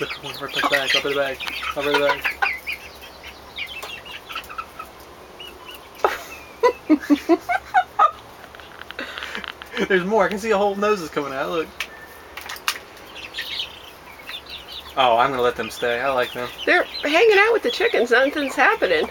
Look, one more touch back. The bag. Up the bag. There's more. I can see a whole nose is coming out. Look. Oh, I'm gonna let them stay. I like them. They're hanging out with the chickens. Nothing's happening.